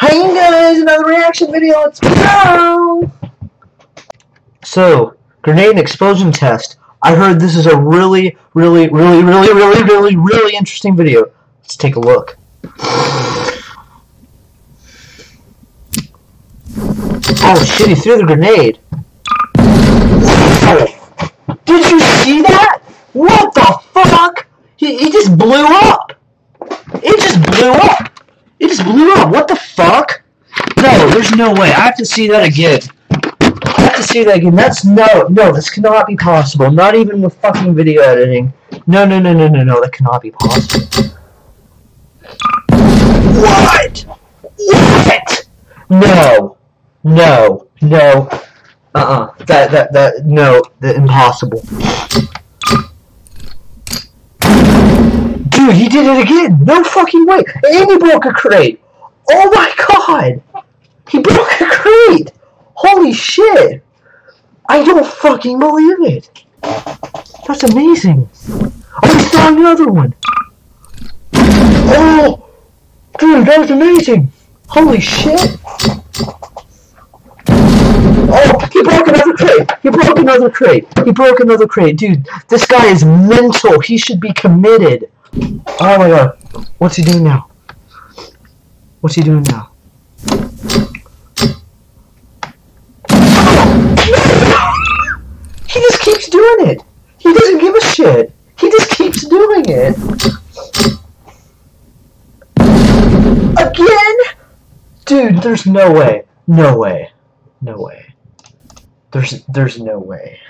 Hey guys, another reaction video. Let's go. So, grenade explosion test. I heard this is a really, really, really, really, really, really, really interesting video. Let's take a look. Oh shit! He threw the grenade. Did you see that? What the fuck? He, he just blew up. It just blew up. Just blew up. What the fuck? No, there's no way. I have to see that again. I have to see that again. That's no, no. This cannot be possible. Not even with fucking video editing. No, no, no, no, no, no. That cannot be possible. What? What? No. No. No. Uh-uh. That, that, that, no. That, impossible. Dude, he did it again! No fucking way! And he broke a crate! Oh my god! He broke a crate! Holy shit! I don't fucking believe it! That's amazing! Oh, he saw another one! Oh! Dude, that was amazing! Holy shit! Oh, he broke another crate! He broke another crate! He broke another crate! Dude, this guy is mental! He should be committed! Oh my god. What's he doing now? What's he doing now? He just keeps doing it. He doesn't give a shit. He just keeps doing it. Again? Dude, there's no way. No way. No way. There's there's no way.